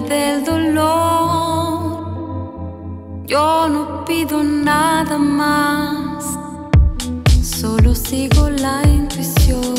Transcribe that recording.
del dolor. Yo no pido nada más, solo sigo la intuición.